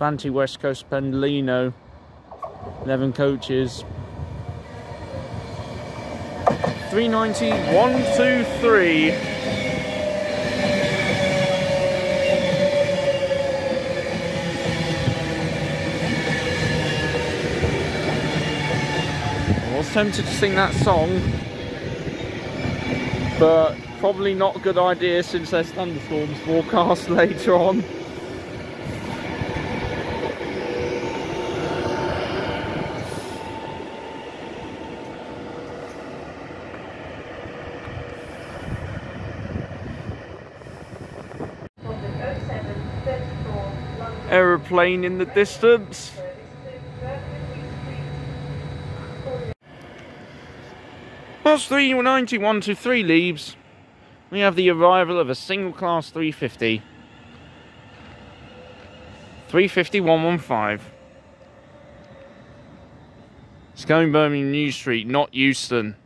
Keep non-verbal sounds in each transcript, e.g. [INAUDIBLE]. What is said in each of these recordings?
Avanti West Coast Pendolino. 11 coaches. 390, 1, 2, 3. I was tempted to sing that song, but probably not a good idea since there's thunderstorms forecast [LAUGHS] later on. Aeroplane in the distance. Plus 390, 1 to 3 leaves. We have the arrival of a single class 350. 350 115. It's going Birmingham New Street, not Euston.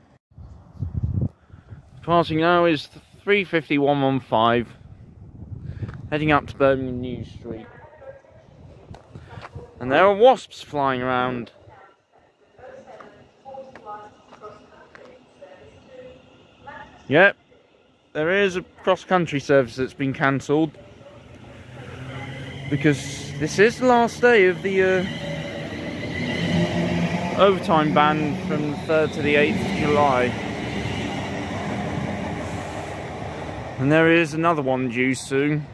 Passing now is 350 115. Heading up to Birmingham New Street. And there are wasps flying around. Yep, there is a cross-country service that's been cancelled because this is the last day of the uh, overtime ban from the 3rd to the 8th of July. And there is another one due soon.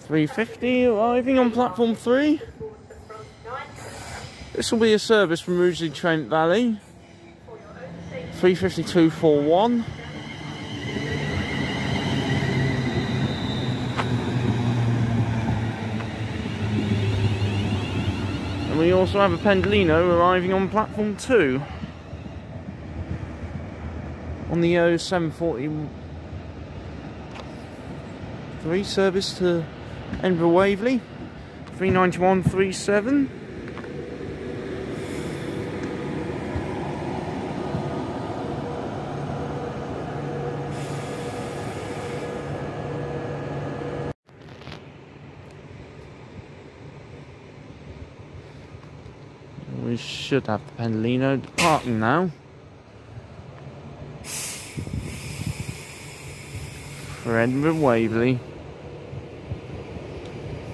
Three fifty arriving on platform three. This will be a service from Rugeley Trent Valley. 35241. And we also have a Pendolino arriving on platform 2. On the 0740 3 service to Edinburgh Waverley. 39137. We should have the Pendolino departing now. For Edinburgh Waverley.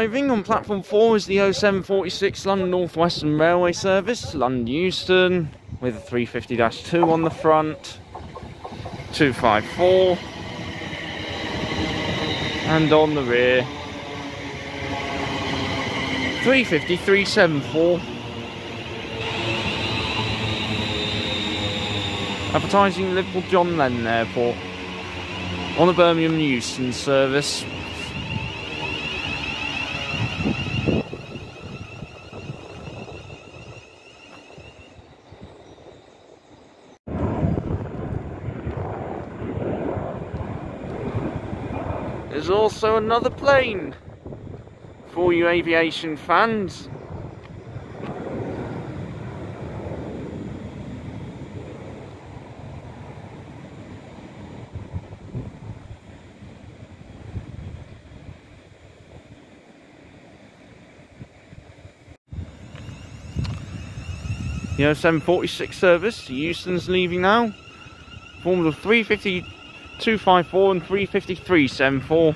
arriving on platform 4 is the 0746 London North Western Railway service, London Euston, with a 350-2 on the front, 254, and on the rear, 350 374. Advertising Liverpool John Lennon Airport on the Birmingham Euston service. There's also another plane for you aviation fans. The 0746 service, Euston's leaving now. Forms of 350 254 and 353 74.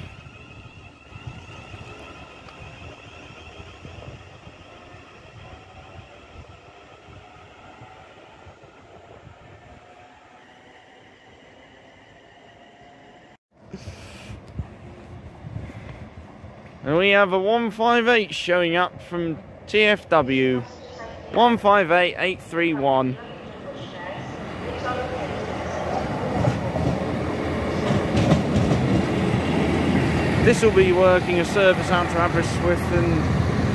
And we have a 158 showing up from TFW. 158831. This will be working a service out to Aberystwyth and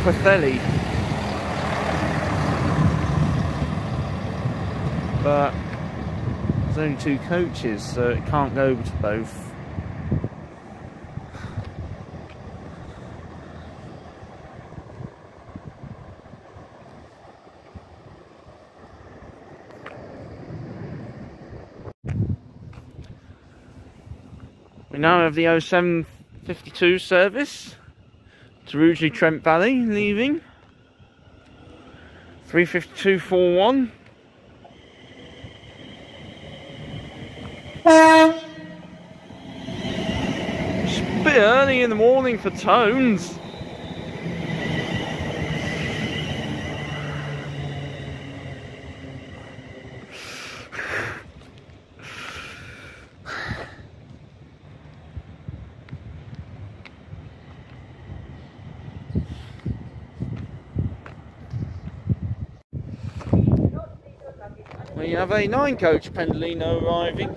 Pwllheli. But there's only two coaches, so it can't go to both. We now have the 0752 service to Rugeley Trent Valley leaving. 35241. It's a bit early in the morning for tones. Have a nine coach Pendolino arriving.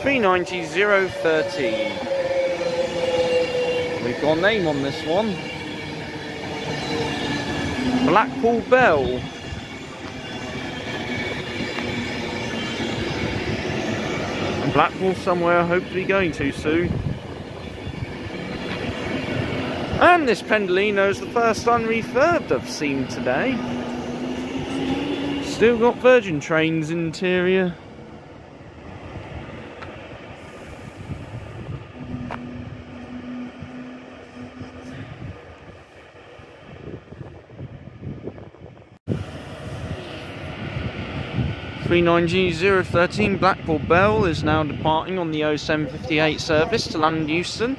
390 013. We've got a name on this one. Blackpool Belle. And Blackpool somewhere I hope to be going to soon. And this Pendolino is the first unrefurbed I've seen today. Still got Virgin Trains interior. Three nine G 13 Blackpool Belle is now departing on the 0758 service to London Euston.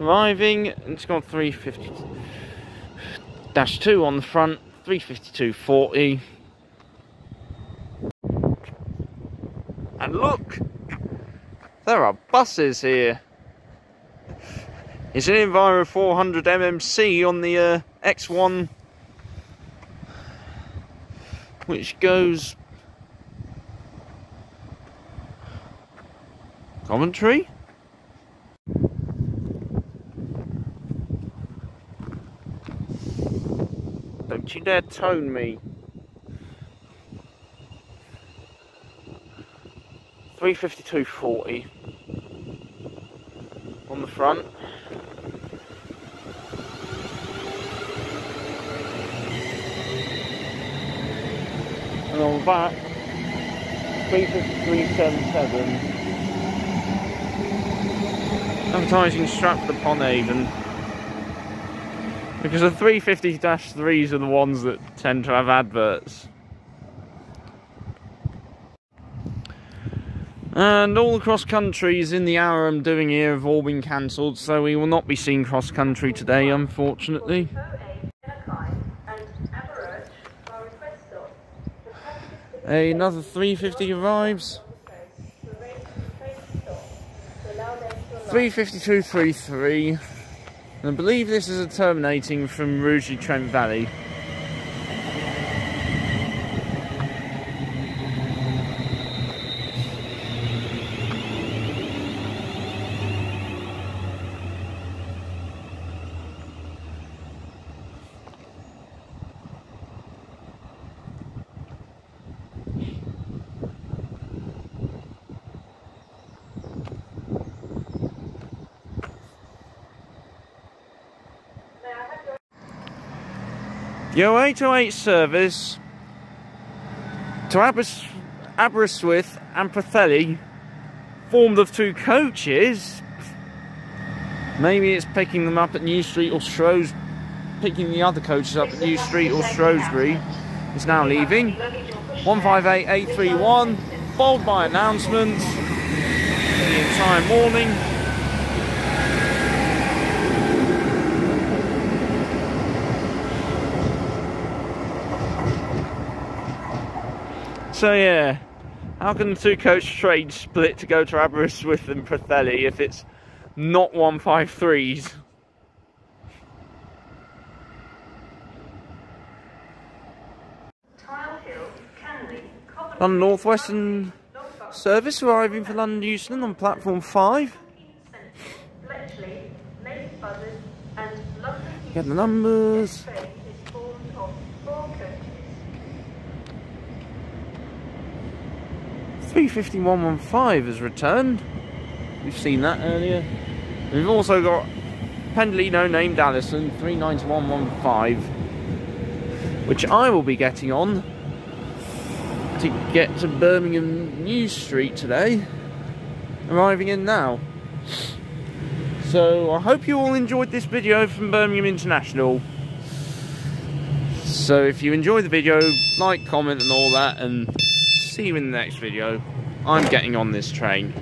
Arriving, it's got 350 dash 2 on the front, 352.40. And look, there are buses here. It's an Enviro 400 MMC on the uh, X1, which goes Coventry? Don't you dare tone me. Three fifty two forty on the front. And on the back, three fifty three seven seven advertising Stratford-upon Avon because the 350-3s are the ones that tend to have adverts. And all the cross countries in the hour I'm doing here have all been cancelled, so we will not be seeing cross country today, unfortunately. Another 350 arrives. 352.33 and I believe this is a terminating from Rugeley Trent Valley. Your 808 service to Aberys Aberystwyth and Pwllheli, formed of two coaches. Maybe it's picking them up at New Street or Shrewsbury, picking the other coaches up at New Street or Shrewsbury. Is now leaving. 158831, followed by announcements the entire morning. So yeah, how can the two coach trade split to go to Aberystwyth and Pwllheli if it's not 153s? London North Western service arriving for London Euston on platform 5. Get the numbers. Three fifty one one five has returned. We've seen that earlier. We've also got Pendolino named Allison, 39115, which I will be getting on to get to Birmingham New Street today. Arriving in now. So I hope you all enjoyed this video from Birmingham International. So if you enjoyed the video, like, comment and all that and see you in the next video. I'm getting on this train.